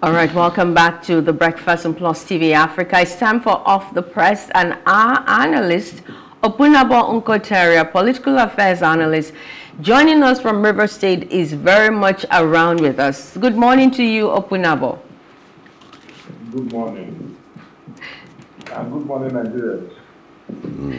All right, welcome back to the Breakfast on Plus TV Africa. It's time for Off the Press and our analyst, Opunabo Inko-Tariah, political affairs analyst, joining us from River State, is very much around with us. Good morning to you, Opunabo. Good morning. And good morning, Nigerians.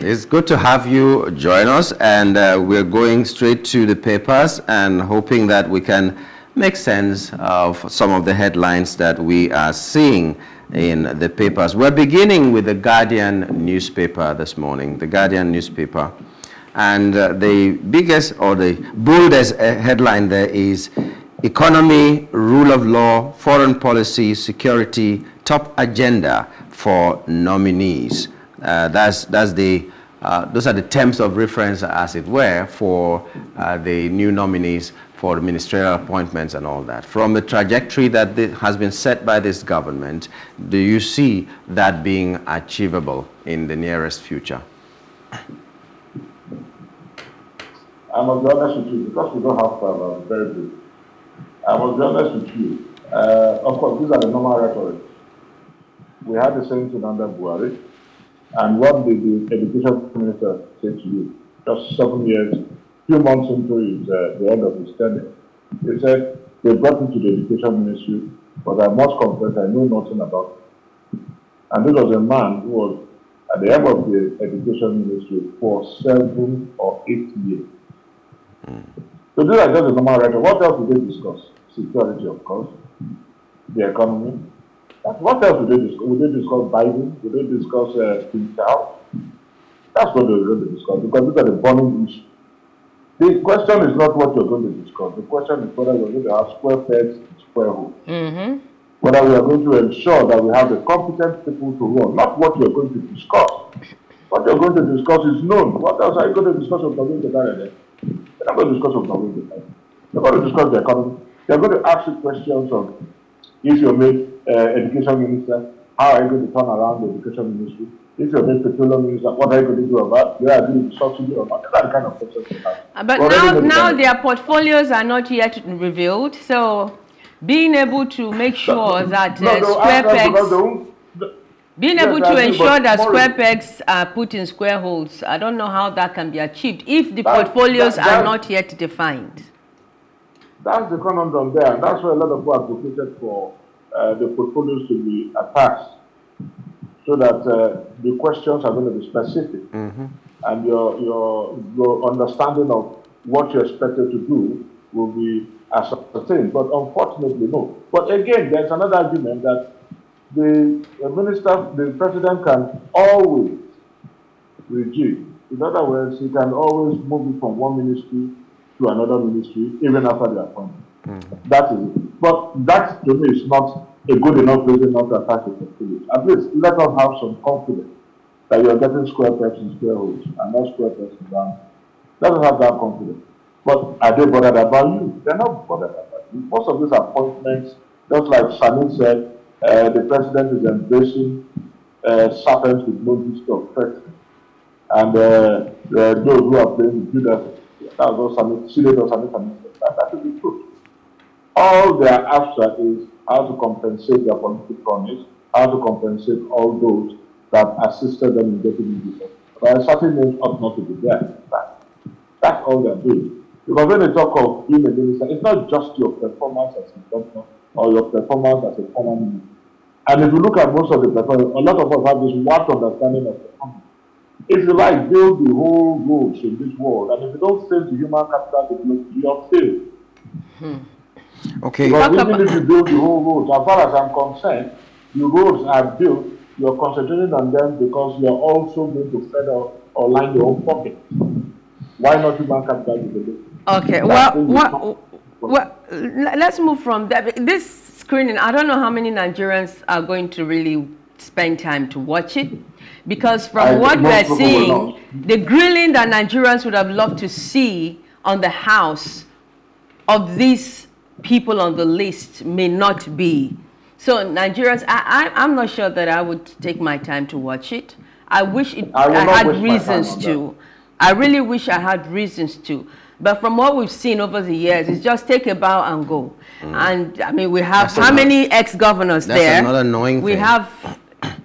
It's good to have you join us, and uh, we're going straight to the papers and hoping that we can make sense of some of the headlines that we are seeing in the papers. We're beginning with the Guardian newspaper this morning, the Guardian newspaper. And uh, the biggest or the boldest uh, headline there is Economy, Rule of Law, Foreign Policy, Security, Top Agenda for Nominees. Uh, that's, that's the, uh, those are the terms of reference, as it were, for uh, the new nominees for ministerial appointments and all that. From the trajectory that has been set by this government, do you see that being achievable in the nearest future? I must be honest with you, because we don't have I'm very good. I must be honest with you. Uh, of course, these are the normal rhetoric. We had the same thing under Buhari. And what did the education minister say to you? Just seven years few months into his, uh, the end of his tenure, he said, they brought me to the education ministry, but I must confess I know nothing about it. And this was a man who was at the head of the education ministry for seven or eight years. Mm. So these are just the normal writer. What else did they discuss? Security, of course, the economy. But What else did they discuss? Would they discuss Biden? Would they discuss uh? That's what they were going to discuss because these are the burning issues. The question is not what you're going to discuss. The question is whether you're going to have square pegs and square holes. Mm-hmm. Whether we are going to ensure that we have the competent people to run, not what you're going to discuss. What you're going to discuss is known. What else are you going to discuss of Gawin Gatare You're not going to discuss of Gawin Gatare. You're going to discuss the economy. You're going to ask you questions of if you're made uh, education minister, how are you going to turn around the education ministry? if you're made petroleum minister, what are you going to do about? You agree with subsidy or not? The kind of questions we have. Uh, but now, now their portfolios are not yet revealed, so being able to make sure that uh, no, square pegs, being yes, able to ensure that square pegs are put in square holes, I don't know how that can be achieved if the that, portfolios that, that, are not yet defined. That's the conundrum there, and that's why a lot of people advocated for uh, the portfolios to be attached so that uh, the questions are going to be specific mm-hmm. and your, your, your understanding of what you're expected to do will be ascertained. But unfortunately, no. But again, there's another argument that the, minister, the president can always regime. In other words, he can always move it from one ministry to another ministry, even after the appointment. Mm-hmm. That is it. But that to me is not a good enough reason not to attack a portfolio. At least let us have some confidence that you are getting square pegs in square holes and not square pegs in round. Let us have that confidence. But are they bothered about you? They're not bothered about you. Most of these appointments, just like Sani said, uh, the president is embracing uh, serpents with no history of threatening. And uh, those who are playing with Judas, that's what Sani, Senator Sani Sani said. That, that is the truth. All they are after is how to compensate their political promise, how to compensate all those that assisted them in getting office. But certain names ought not to be there. That, that's all they're doing. Because when they talk of being a minister, it's not just your performance as a governor or your performance as a former minister. And if you look at most of the performance, a lot of us have this warped understanding of performance. If you like build the whole roads in this world, and if you don't save the human capital you are failed. Hmm. Okay. Because even if you build the whole road, as far as I'm concerned, the roads are built, you're concentrating on them because you're also going to feather or line your own pocket. Why not human capital development? Okay, well, well, well, let's move from that. This screening, I don't know how many Nigerians are going to really spend time to watch it. Because from I, what we're seeing, the grilling that Nigerians would have loved to see on the house of these people on the list may not be. So Nigerians, I, I, am not sure that I would take my time to watch it. I wish it, I, I had reasons to. I really wish I had reasons to. But from what we've seen over the years, it's just take a bow and go. Mm. And I mean, we have that's how many ex-governors there? That's another annoying We thing. have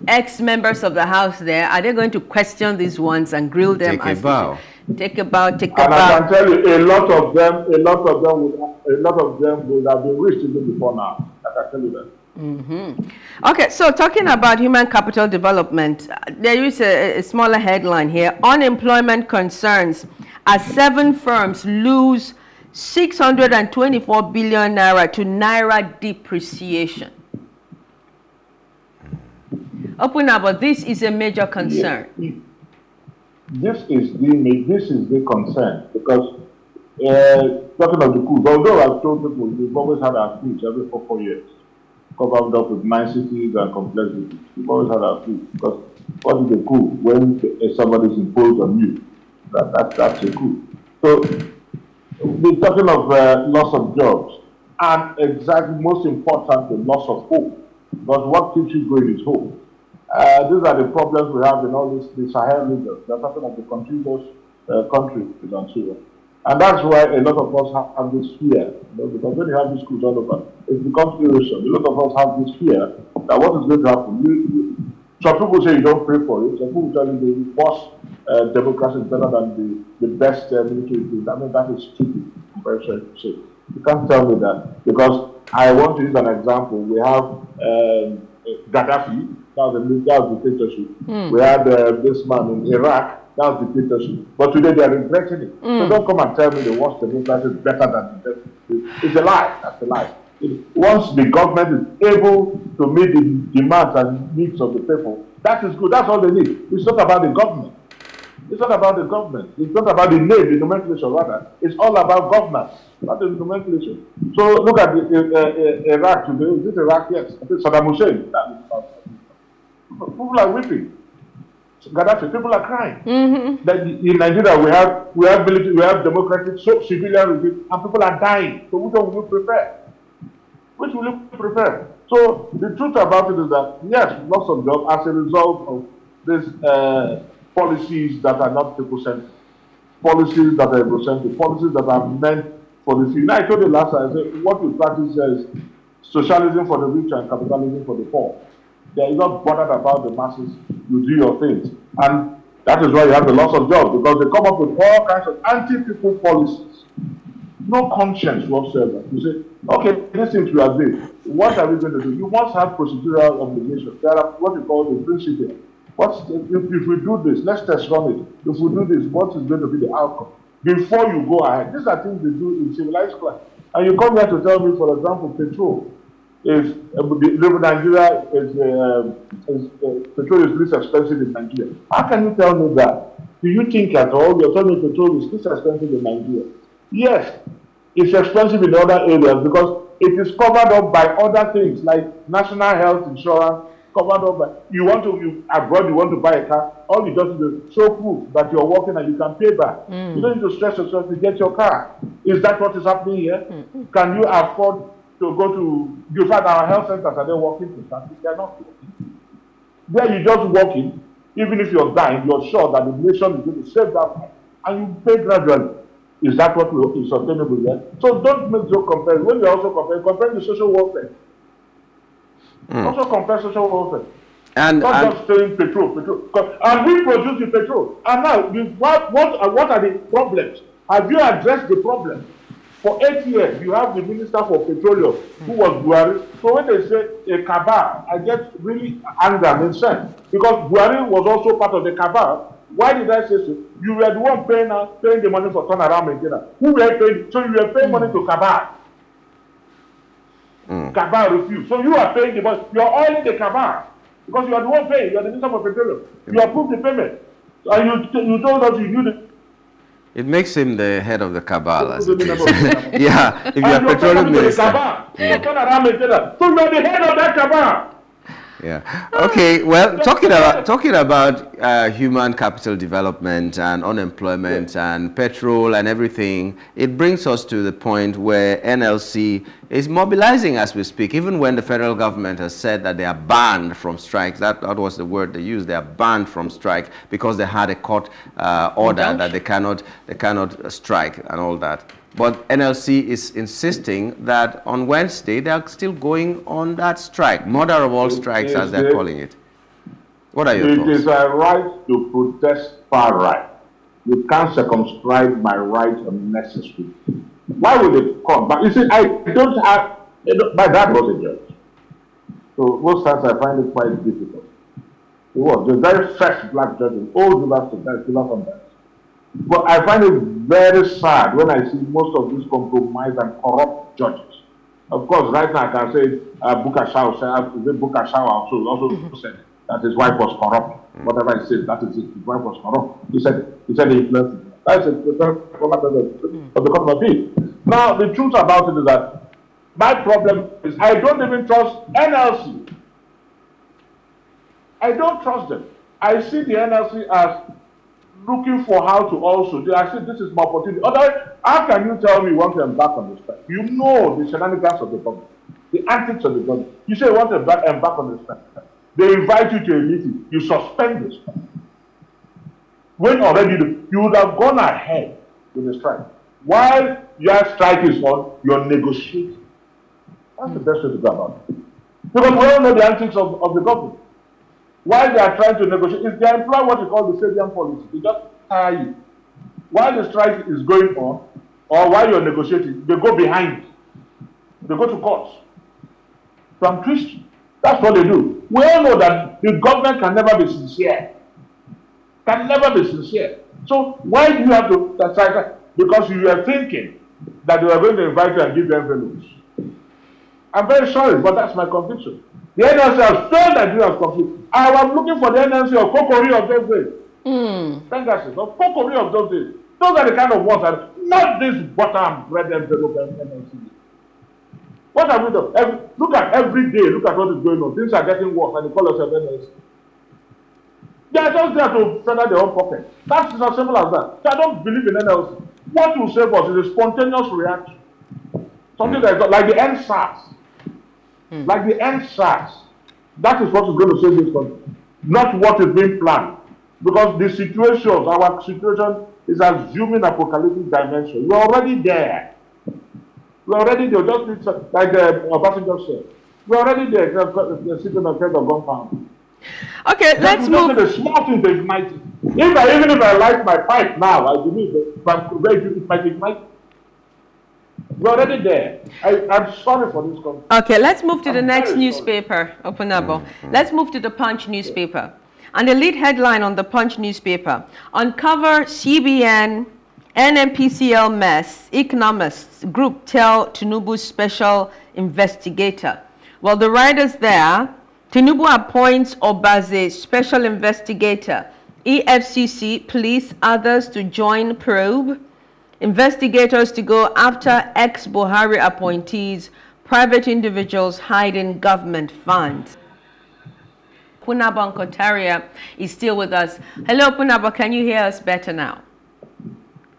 ex-members of the House there. Are they going to question these ones and grill them? Take a bow. Take a bow. Take a and bow. And I can tell you, a lot of them, a lot of them, would, a lot of them would have been rich even before now. I can tell you that. Mm -hmm. Okay, so talking about human capital development, there is a, a, smaller headline here. Unemployment concerns as seven firms lose 624 billion naira to naira depreciation. Opunabo, but this is a major concern. This is the this is the concern because uh, talking of the coup, although I've told people we've always had our coups every four four years, covered up with niceties and complexities. We've always had our coup because what is a coup when somebody is imposed on you? That, that that's a coup. So we're talking of uh, loss of jobs and exactly most important the loss of hope because what keeps you going is hope. Uh, these are the problems we have in all this, the Sahel region. They're talking of the contiguous uh, country Nigeria. And that's why a lot of us have, this fear, you know, because when you have these schools all over, it becomes irrational. A lot of us have this fear that what is going to happen. You, you, some people say you don't pray for it. Some people tell you the worst uh, democracy is better than the, the best uh, military things. I mean, that is stupid. I'm very sorry to say. You can't tell me that because I want to use an example. We have um, Gaddafi, that was the, that was dictatorship. Mm. We had uh, this man in Iraq, that was dictatorship. But today they are regretting it. Mm. So hmm. don't come and tell me the worst democracy is better than the It's a lie. That's a lie. It, once the government is able to meet the demands and needs of the people, that is good. That's all they need. It's not about the government. It's not about the government. It's not about the name, the nomenclature, rather. It's all about governance, not the nomenclature. So look at the, uh, uh, Iraq today. Is it Iraq? Yes. Saddam Hussein. People are weeping. Gaddafi, people are crying. Mm-hmm. That in Nigeria we have we have military, we have democratic so civilian regime, and people are dying. So which one will you prefer? Which will you prefer? So the truth about it is that yes, lots of jobs as a result of these uh, policies that are not people-centered, policies that are ego-centric, policies that are meant for the few. Now I told you last time, I said what we practice is socialism for the rich and capitalism for the poor. They are not bothered about the masses. You do your things. And that is why you have the loss of jobs, because they come up with all kinds of anti-people policies. No conscience whatsoever. You say, okay, these things we agree. What are we going to do? You must have procedural obligations. There are what you call the principle. What's the, if, if we do this, let's test run it. If we do this, what is going to be the outcome? Before you go ahead. These are things they do in civilized class. And you come here to tell me, for example, petrol is uh, Nigeria is, uh, is uh, petrol is least expensive in Nigeria. How can you tell me that? Do you think at all you're telling me petrol is least expensive in Nigeria? Yes, it's expensive in other areas because it is covered up by other things like national health insurance, covered up by you want to you abroad you want to buy a car, all you just do is show proof that you're working and you can pay back. Mm. You don't need to stress yourself to get your car. Is that what is happening here? Mm. Can you afford to go to, you find our health centers are they working to start? They're not working. There you just working, even if you're dying, you're sure that the nation is going to save that money, and you pay gradually. Is that what is sustainable there? So don't make those comparisons. When you also compare, compare the social welfare. Mm. Also compare social welfare. And, not and, just saying petrol, petrol. And we produce the petrol. And now, what, what, what are the problems? Have you addressed the problem? For eight years, you have the Minister for Petroleum, who was Buhari. So when they say a cabal, I get really anger and incensed. Because Buhari was also part of the cabal. Why did I say so? You were the one paying, uh, paying the money for turnaround maintenance. Who were paying? So you were paying money to cabal. Mm. Cabal refused. So you are paying the money. You are oiling the cabal. Because you are the one paying. You are the Minister for Petroleum. You approved the payment. And you, you told us you knew the it makes him the head of the cabal, as it is. yeah, if you are petroleum minister. Cabal. Yeah. So you are the head of that cabal. Yeah. Okay. Well, talking about talking about uh, human capital development and unemployment and petrol and everything, it brings us to the point where NLC is mobilizing as we speak. Even when the federal government has said that they are banned from strikes, that, that was the word they used. They are banned from strike because they had a court uh, order that they cannot they cannot strike and all that. But NLC is insisting that on Wednesday they are still going on that strike, mother of all strikes as they're calling it. What are your it thoughts? It is a right to protest far right. You can't circumscribe my right unnecessarily. Why would it come? But you see, I don't have, my dad was a judge. So most times I find it quite difficult. He was the very first black judge in all the last of that, but I find it very sad when I see most of these compromised and corrupt judges. Of course, right now I can say uh, Bukar Shah, uh, Bukar Shah also, also said that his wife was corrupt. Mm. Whatever he said, that is it. His wife was corrupt. He said he said he influenced. That's it. Mm. Of the court of appeal. Now the truth about it is that my problem is I don't even trust NLC. I don't trust them. I see the NLC as looking for how to also do. I said, this is my opportunity. Otherwise, how can you tell me you want to embark on this track? You know the shenanigans of the government, the antics of the government. You say you want to embark, embark on this track. They invite you to a meeting. You suspend this. When already the, you would have gone ahead with the strike. While your strike is on, you're negotiating. That's the best way to go about it. Because we all know the antics of, of the government. While they are trying to negotiate, if they employ what we call the Sabian policy, they just tire you. While the strike is going on, or while you're negotiating, they go behind. They go to court. From Christian. That's what they do. We all know that the government can never be sincere. Can never be sincere. So why do you have to strike? Because you are thinking that they are going to invite you and give you envelopes. I'm very sorry, but that's my conviction. The NLC has failed Nigerians completely. I was looking for the NLC of Kokori of those days. Mm. Thank of Kokori of those days. Those are the kind of ones that, not this butter and bread envelope NLC. What have we done? Every, look at every day, look at what is going on. Things are getting worse and they call us NLC. They are just there to feather their own pocket. That's as simple as that. So I don't believe in NLC. What will save us is a spontaneous reaction. Something mm. like, like the NSAS. Mm. Like the EndSARS. That is what is going to save this country, not what is being planned. Because the situation, our situation is assuming apocalyptic dimension. We're already there. We're already there. Just need, like uh, Obasanjo said, we're already there. They're sitting on head of gunpowder. Okay, let's move. The small thing they ignite. If I, even if I light my pipe now, I believe that it might ignite we're already there. I, am sorry for this. Okay, let's move to I'm the next newspaper, Opunabo. Let's move to the Punch newspaper. And the lead headline on the Punch newspaper, Uncover CBN NNPCL mess, economists group tell Tinubu's special investigator. Well, the writers there, Tinubu appoints Obazee special investigator, EFCC, police, others to join probe investigators to go after ex-Buhari appointees, private individuals hiding government funds. Opunabo Inko-Tariah is still with us. Hello, Opunabo, can you hear us better now?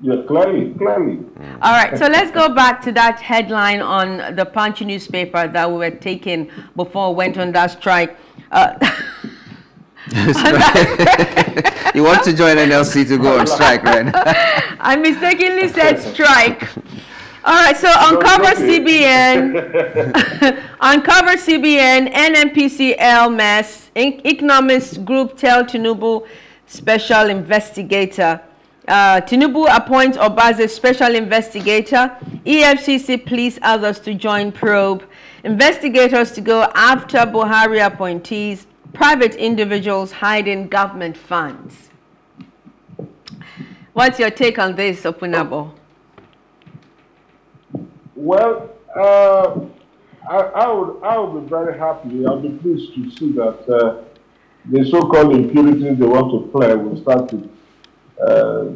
Yes, clearly, clearly. All right, so let's go back to that headline on the Punch newspaper that we were taking before we went on that strike. Uh, you want to join NLC to go on strike, right? I mistakenly said strike. All right, so uncover CBN, uncover CBN, NNPCL mess, economist group tell Tinubu special investigator. Uh, Tinubu appoints Obazee special investigator. EFCC please others to join probe. Investigators to go after Buhari appointees private individuals hiding government funds. What's your take on this, Opunabo? Well, uh, I, I, would, I would be very happy, I'll be pleased to see that uh, the so-called impurities they want to clear will start to uh,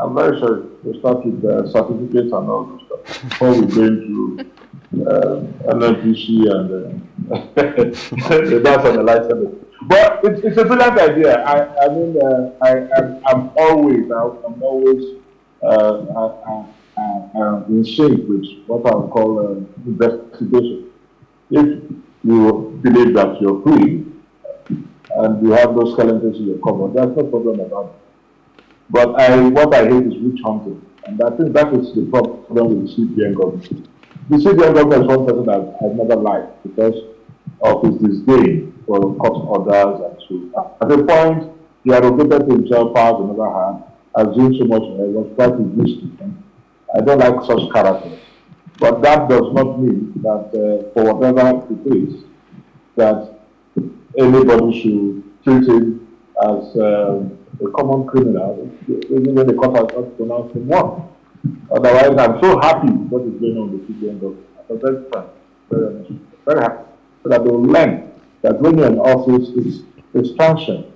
I'm very sorry, we'll start with uh, certificates and all this stuff before we go into uh, and uh, That's on the license. But it's, it's a brilliant idea. I, I mean, uh, I, I'm, I'm always, I'm always uh, uh, uh, in sync with what I would call uh, investigation. If you believe that you're free and you have those skeletons in your cupboard, there's no problem about it. But I, what I hate is witch hunting. And I think that is the problem with the CBN government. The CBN government is one person that I've never liked because of his disdain for court orders and so At the point, he arrogated himself powers he never had, assumed so much, and was quite egoistic. I don't like such characters. But that does not mean that uh, for whatever it is, that anybody should treat him as um, a common criminal, even when the court has not pronounced him one. Otherwise, I'm so happy what is going on with the CBN. I'm very frank, very very happy. So that they will learn that in office, it's, it's function,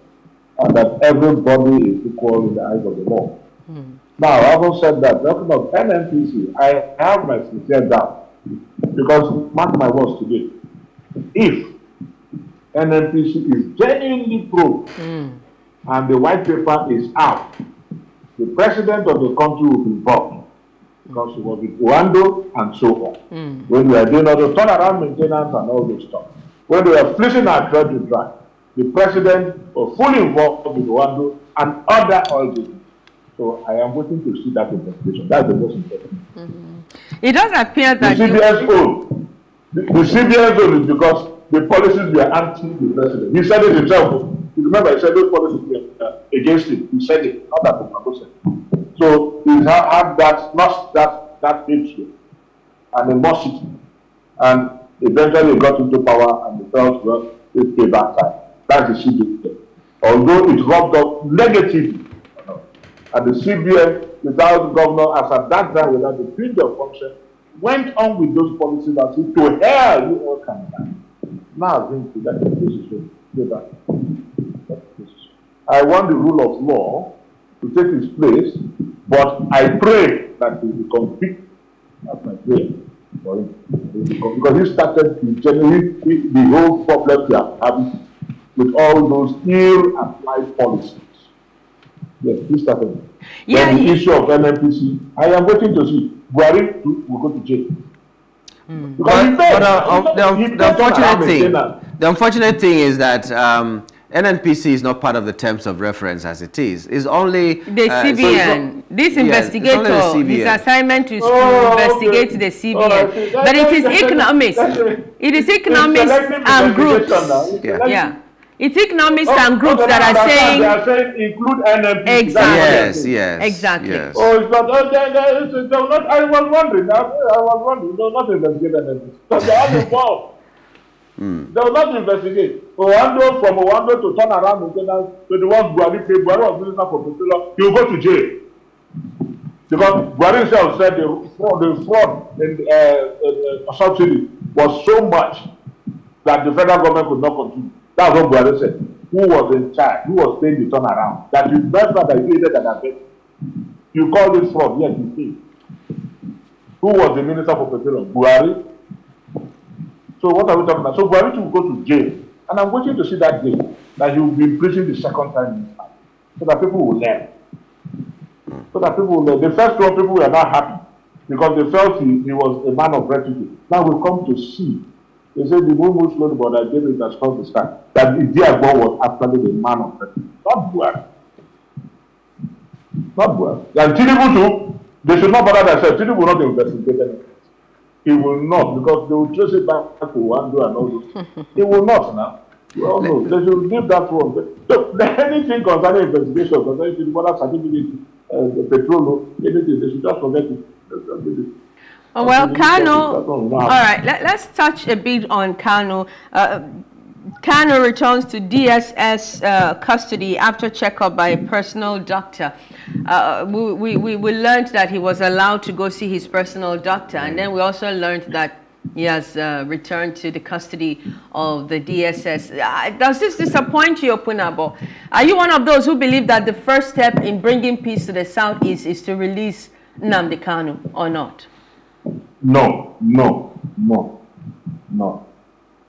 and that everybody is equal in the eyes of the law. Mm. Now, having said that, talking about NNPC, I have my sincere doubt. Because, mark my words today, if NNPC is genuinely proved mm. And the white paper is out, the president of the country will be involved. Because he was with Wando and so on. Mm. When we are doing all the turnaround maintenance and all this stuff. When we are fleecing our credit dry, the president was fully involved with Wando and other oil business. So I am waiting to see that investigation. That's the most important. Mm -hmm. It does appear that the CBS own, the, the CBS own is because the policies were anti the president. He said it himself. Remember, he said those policies were against him. He said it, not that Bukago said. So he had that, not that that hatred and animosity, and eventually he got into power and he felt well, it's payback time. That's the CBS. Although it rubbed off negatively and the CBN, without governor, as at that time, without the field of function, went on with those policies that said, to hell you all can die. Now I think that this is go back. I want the rule of law to take its place, but I pray that he will become big as my prayer for him. Because he started to generate the whole problem we are having with all those ill-applied policies. Yes, this started. Yeah, then the yeah. issue of NNPC, I am waiting to see. Buhari will go to jail. Mm. But, but uh, uh, the, the, unfortunate thing, the unfortunate thing is that um, NNPC is not part of the terms of reference as it is. It's only the uh, CBN. So this investigator, yes, his assignment is oh, to investigate okay. the CBN. Oh, but it is economics. It is economics and groups. Yeah. yeah. It's economists oh, and groups that are saying. They are saying include NMP. Exactly. Yes, yes. Exactly. Yes. Oh, it's not, oh, they, they, they, not, I was wondering. I, I was wondering. They will not investigate NMP. Because they are involved. They will not investigate. Owando, from Owando to turn around maintenance to the ones Buhari paid, Buhari was minister for Petroleum, he will go to jail. Because Buhari himself said the fraud, the fraud in uh, uh, subsidy was so much that the federal government could not continue. That's what Buhari said. Who was in charge? Who was paying the turnaround? That you remember that you hated an event. You call this fraud, yes, you see. Who was the minister for petroleum? Buhari. So what are we talking about? So Buhari will go to jail. And I'm waiting to see that day that he will be in prison the second time So that people will learn. So that people will learn. The first one, people were not happy because they felt he, he was a man of rectitude. Now we come to see They said the moon moves slowly, but I gave it as close to sky. That Idiagbo was actually the man of faith. Not Buhari. Not Buhari. And Tinubu too, they should not bother themselves. Tinubu will not investigate anything. He will not, because they will trace it back to Wando and all those. he will not now. Well, no, they should leave that one. So, anything concerning investigation, concerning the water certificate, uh, the petrol, anything, they should just forget it. Oh, well, Kano, all right, let, us touch a bit on Kano. Uh, Kanu returns to DSS uh, custody after checkup by a personal doctor. Uh, we, we, we learned that he was allowed to go see his personal doctor, and then we also learned that he has uh, returned to the custody of the DSS. Uh, does this disappoint you, Opunabo? Are you one of those who believe that the first step in bringing peace to the Southeast is to release Nnamdi Kanu or not? No, no, no, no.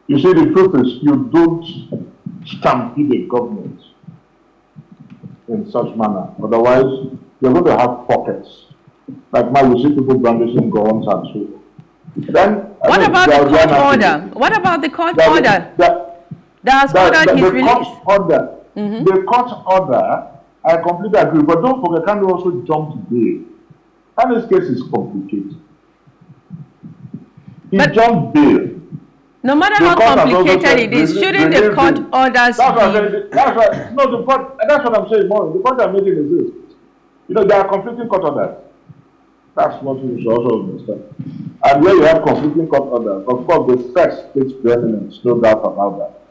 You see, the truth is, you don't stampede the government in such manner. Otherwise, you're going to have pockets. Like now, you see people brandishing guns and so on. Then, what mean, about the court order? What about the court that, order? That, that has ordered his the release? Court order, mm -hmm. The court order, I completely agree. But don't forget, can also jump bail. And this case is complicated. He but, jumped bail. No matter the how complicated it is, shouldn't the court orders that's be... That's what, no, the point, that's what I'm saying, more. The point I'm making is this. You know, there are conflicting court orders. That's what we should also understand. And where you have conflicting court orders, of course, the first takes preeminence, no doubt about that.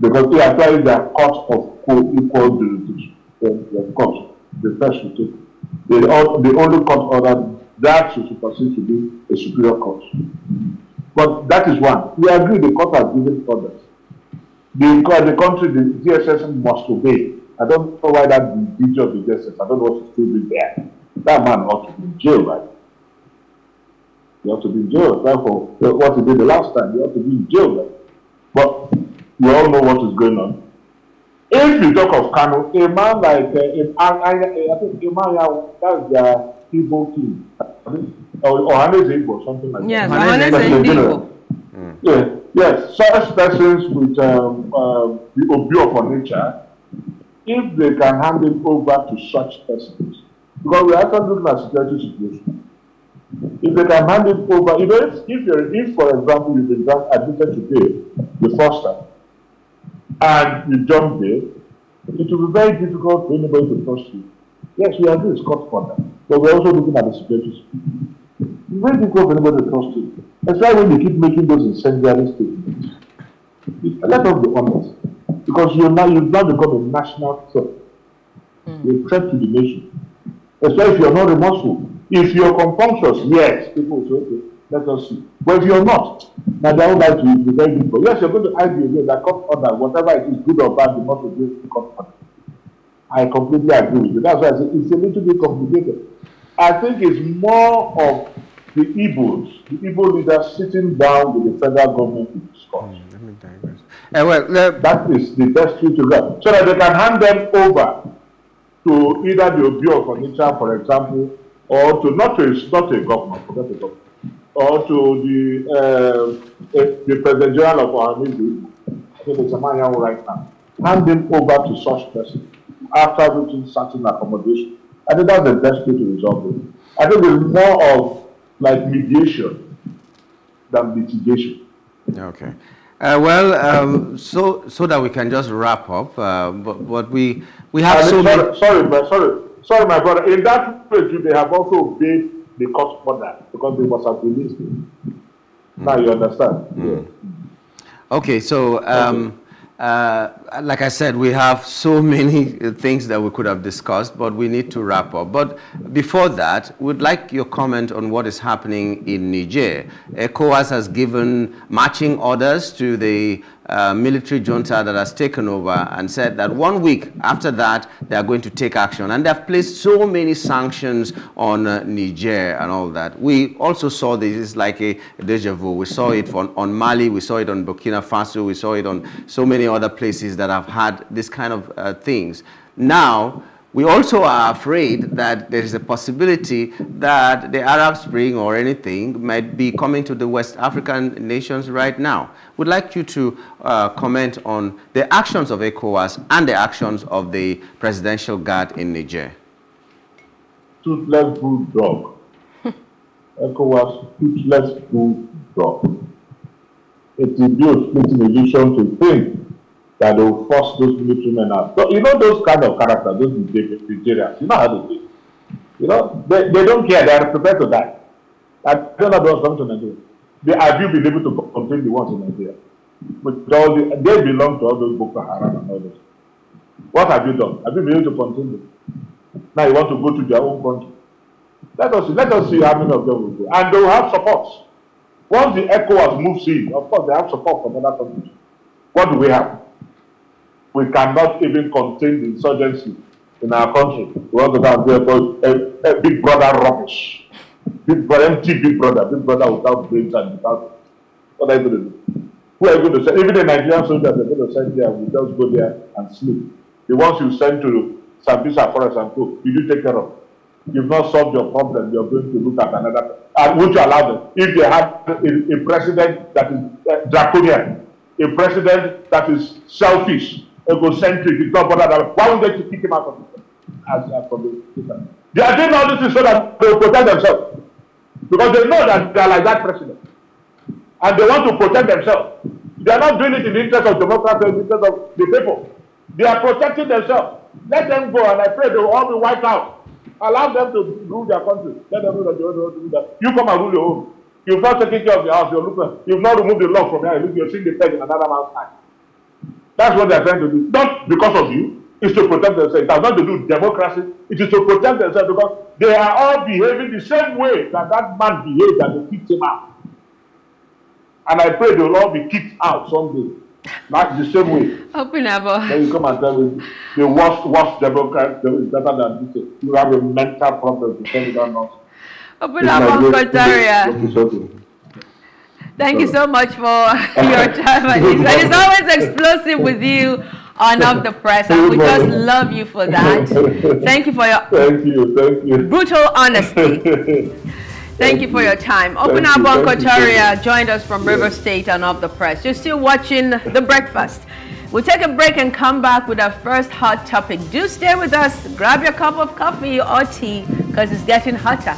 Because they apply their court of co-equal jurisdiction. Of course, the first should take. The, the only court order that should supersede to be a superior court. But that is one. We agree the court has given orders. Because the country, the DSS must obey. I don't know why that the DG of the DSS, I don't know what to still there. That man ought to be in jail, right? He ought to be in jail. Therefore, what he did the last time, he ought to be in jail, right? But we all know what is going on. If you talk of Kano, a man like uh, I, I, I think Imaya, that's the Igbo king, or Ohanaeze Ndigbo, something like yes, that. Yes, Ohanaeze Ndigbo. Mm. Yeah, yes, such persons with um, uh, the obio for nature, if they can hand it over to such persons, Because we are actually looking at security situation. If they can hand it over, if, if, you're, if for example, you've been admitted to jail the first time, and you jump there, it will be very difficult for anybody to trust you. Yes, we agree it's court for that, but we're also looking at the security. It's very difficult for anybody to trust you. That's why when you keep making those incendiary statements, let us be honest, because you're now, you've now become a national threat. Mm. You're a threat to the nation. Especially if you're not remorseful. If you're compunctious, yes, people will say, okay, let us see. But if you're not, now they would like to be very difficult. Yes, you're going to argue again that court order, whatever it is, good or bad, you must obey the court order. I completely agree with you. That's why I say it's a little bit complicated. I think it's more of the Igbos, the Igbo leaders sitting down with the federal government to discuss. Mm, uh, well, uh, that is the best way to go. So that they can hand them over to either the Obio furniture, for example, or to not to not a government, forget the government, or to the uh, the President General of Ohanaeze, I think it's a man right now, hand them over to such person after reaching certain accommodation. I think that's the best way to resolve it. I think it's more of like mediation than litigation. Okay. Uh, well, um, so so that we can just wrap up, uh, but, but we we have so sorry, many. Sorry, but sorry, sorry, my brother. In that way, they have also obeyed the court order because they must have released. Mm. Now you understand. Mm. Yeah. Okay, so. Um, uh, like I said, we have so many things that we could have discussed, but we need to wrap up. But before that, we'd like your comment on what is happening in Niger. ECOWAS has given marching orders to the uh, military junta that has taken over and said that one week after that, they are going to take action. And they've placed so many sanctions on uh, Niger and all that. We also saw this, it's like a deja vu. We saw it on, on Mali, we saw it on Burkina Faso, we saw it on so many other places that have had this kind of uh, things. Now, we also are afraid that there is a possibility that the Arab Spring or anything might be coming to the West African nations right now. We'd like you to uh, comment on the actions of ECOWAS and the actions of the Presidential Guard in Niger. Toothless bulldog. ECOWAS toothless bulldog. It is splitting illusion to think that they will force those military men out. So, you know those kind of characters, those Nigerians, you know how they do. You know, they, they don't care, they are prepared to die. I don't know those come to Nigeria. They, have you been able to contain the ones in Nigeria? With all the, they belong to all those Boko Haram and all those. What have you done? Have you been able to contain them? Now you want to go to their own country. Let us see, let us see how many of them will go. And they will have support. Once the ECOWAS moves in, of course they have support from other countries. What do we have? We cannot even contain the insurgency in our country. We want to have a, a, a big brother rubbish. Big brother, empty big brother, big brother without brains and without what are you going to do? Who are you going to send? Even the Nigerian soldiers are going to send there will just go there and sleep. The ones you send to Sambisa Forest and Co, you do take care of. You've not solved your problem, you're going to look at another. And would you allow them? If they have a, a president that is uh, draconian, a president that is selfish, egocentric, is not bothered, why would they kick him out of the, as, as from the They are doing all this so that they will protect themselves. Because they know that they are like that president. And they want to protect themselves. They are not doing it in the interest of democracy, in the interest of the people. They are protecting themselves. Let them go, and I pray they will all be wiped out. Allow them to rule their country. Let them know that they want to do that. You come and rule your own. You've not taken care of your house. You're looking. You've not removed the log from here. You're seeing the peg in another man's hand. That's what they're trying to do. Not because of you. It's to protect themselves. It has nothing to do with democracy. It is to protect themselves because they are all behaving the same way that that man behaved that they kicked him out. And I pray they will all be kicked out someday. Not the same way. Open up. Then you come and tell me the worst, worst Democrat is better than this. You have a mental problem to tell me that nonsense. Open up, Uncle Thank you so much for your time. It's always explosive with you on Off the Press, and we just love you for that. Thank you for your thank you, thank you. brutal honesty. Thank you for your time. Opunabo Inko-Tariah joined us from River State and Off the Press. You're still watching The Breakfast. We'll take a break and come back with our first hot topic. Do stay with us. Grab your cup of coffee or tea because it's getting hotter.